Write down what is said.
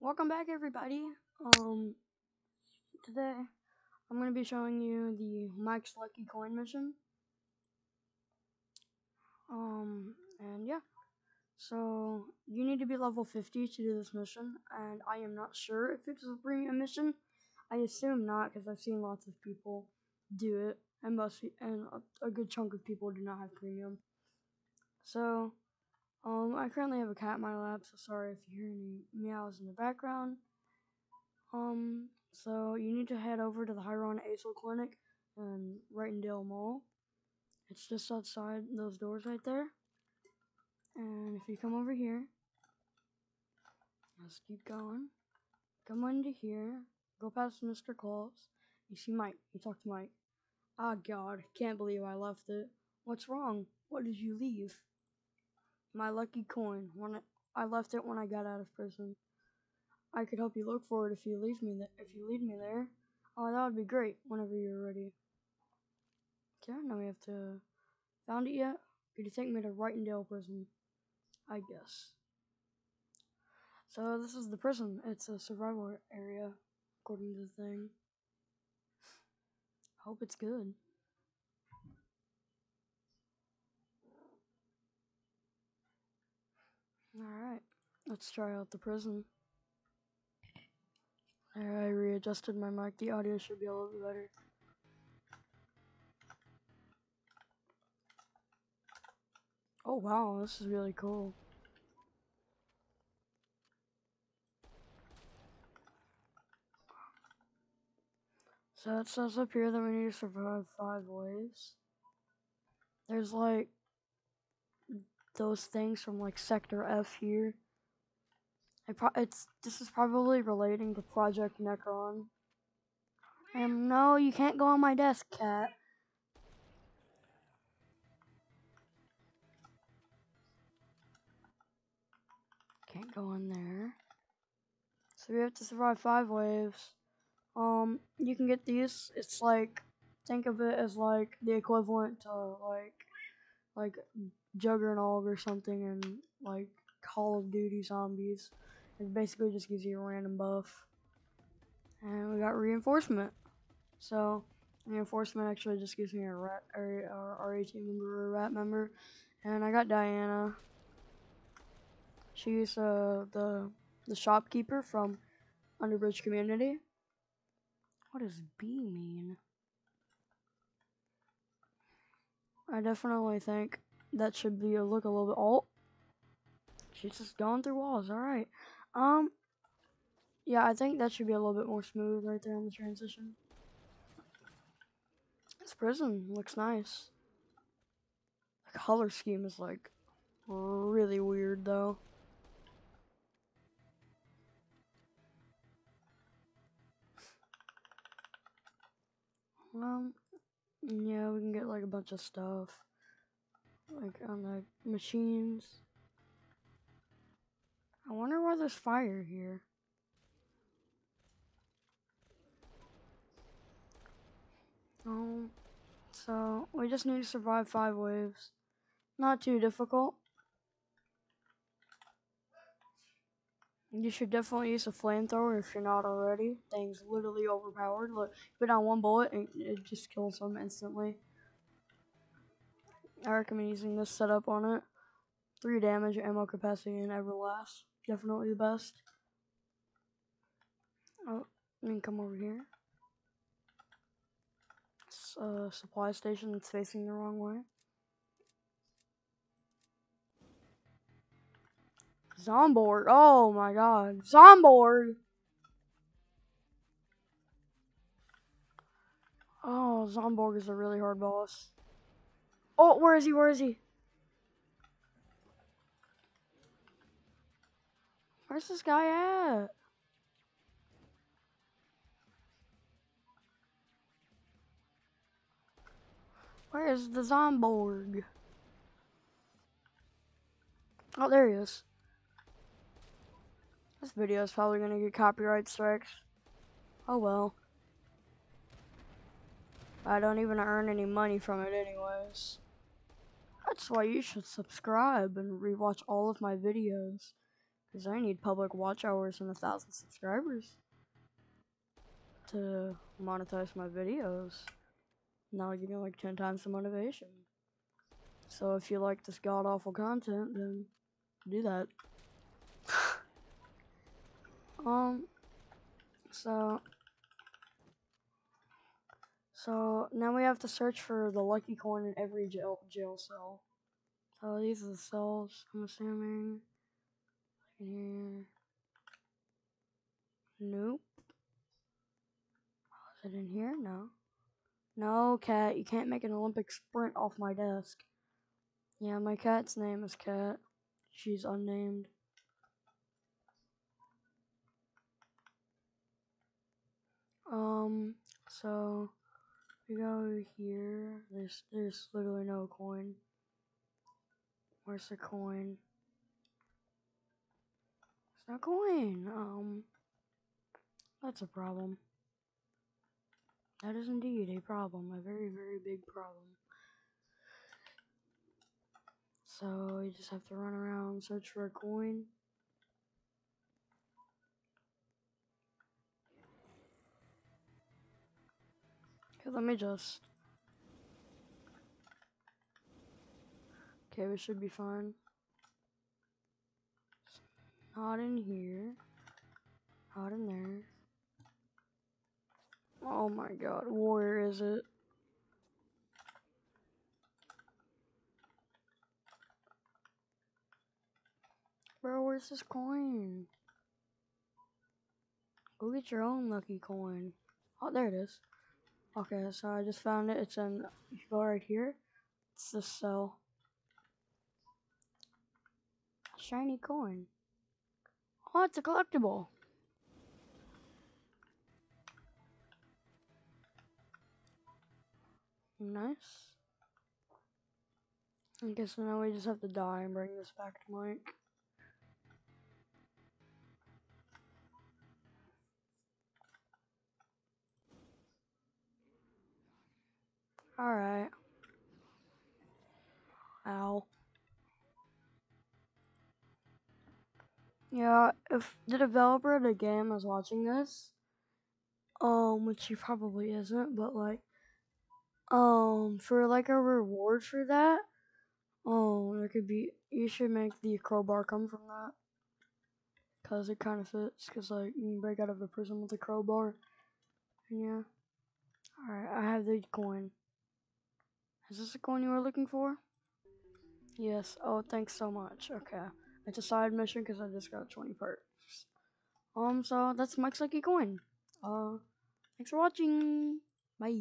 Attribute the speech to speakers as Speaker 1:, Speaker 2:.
Speaker 1: Welcome back everybody. Um today I'm going to be showing you the Mike's Lucky Coin mission. Um and yeah. So you need to be level 50 to do this mission and I am not sure if it's a premium mission. I assume not because I've seen lots of people do it and most and a, a good chunk of people do not have premium. So um, I currently have a cat in my lap, so sorry if you hear any meows in the background. Um, so you need to head over to the Hyron Acel Clinic in Wrightondale Mall. It's just outside those doors right there. And if you come over here, let's keep going. Come into here, go past Mr. Claus. You see Mike. You talk to Mike. Ah, oh, God, can't believe I left it. What's wrong? What did you leave? My lucky coin. When I, left it when I got out of prison. I could help you look for it if you leave me there. If you lead me there, oh, that would be great. Whenever you're ready. Okay, now we have to. Found it yet? Could you take me to Wrightondale Prison? I guess. So this is the prison. It's a survival area, according to the thing. Hope it's good. Alright, let's try out the prison. There, I readjusted my mic. The audio should be a little bit better. Oh wow, this is really cool. So it says up here that we need to survive five waves. There's like those things from like Sector F here. it's this is probably relating to Project Necron. Um, no, you can't go on my desk, cat. Can't go in there. So we have to survive five waves. Um, you can get these. It's like, think of it as like the equivalent to like, like Juggernaut or something and like Call of Duty Zombies. It basically just gives you a random buff. And we got reinforcement. So reinforcement actually just gives me a rat or R18 member or a rat member. And I got Diana. She's uh the the shopkeeper from Underbridge Community. What does B mean? I definitely think that should be a look a little bit. Oh, she's just going through walls. All right. Um. Yeah, I think that should be a little bit more smooth right there on the transition. This prison looks nice. The color scheme is like really weird though. Um, yeah, we can get like a bunch of stuff like on the machines. I wonder why there's fire here. Um, so we just need to survive five waves. Not too difficult. You should definitely use a flamethrower if you're not already. Thing's literally overpowered. Look, put on one bullet and it just kills them instantly. I recommend using this setup on it. 3 damage, ammo capacity, and Everlast. Definitely the best. Oh, me come over here. It's a uh, supply station that's facing the wrong way. Zomborg. Oh my god. Zomborg! Oh, Zomborg is a really hard boss. Oh, where is he? Where is he? Where's this guy at? Where is the Zomborg? Oh, there he is. This video is probably gonna get copyright strikes. Oh well. I don't even earn any money from it anyways. That's why you should subscribe and rewatch all of my videos. Because I need public watch hours and a thousand subscribers to monetize my videos. Now that'll give me like 10 times the motivation. So if you like this god awful content, then do that. um, so, so now we have to search for the lucky coin in every jail jail cell. So these are the cells, I'm assuming. In here. Nope. Is it in here? No. No, cat, you can't make an Olympic sprint off my desk. Yeah, my cat's name is Cat. She's unnamed. Um, so we go here. There's there's literally no coin. Where's the coin? There's no coin. Um, that's a problem. That is indeed a problem, a very, very big problem. So you just have to run around, search for a coin. Okay, let me just. Okay, we should be fine. Not in here. Not in there. Oh my god, where is it? Bro, where's this coin? Go get your own lucky coin. Oh, there it is. Okay, so I just found it. It's in, go right here, it's this cell. Shiny coin. Oh, it's a collectible. Nice. I guess now we just have to die and bring this back to Mike. Alright. Ow. Yeah, if the developer of the game is watching this, um, which he probably isn't, but like, um, for like a reward for that, um, there could be, you should make the crowbar come from that. Cause it kind of fits, cause like, you can break out of a prison with a crowbar. And yeah. Alright, I have the coin. Is this the coin you were looking for? Yes. Oh, thanks so much. Okay. It's a side mission because I just got 20 perks. Um, so that's Mike's Lucky Coin. Uh, thanks for watching. Bye.